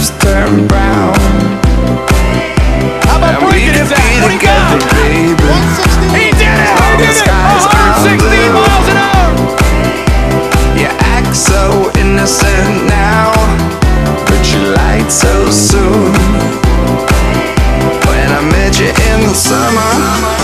leaves turn brown. How about breaking his ass? What he got? He did it! He did it! 116 uh-huh. miles an hour! You act so innocent now, but you lied so soon. When I met you in the summer.